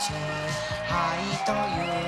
はいという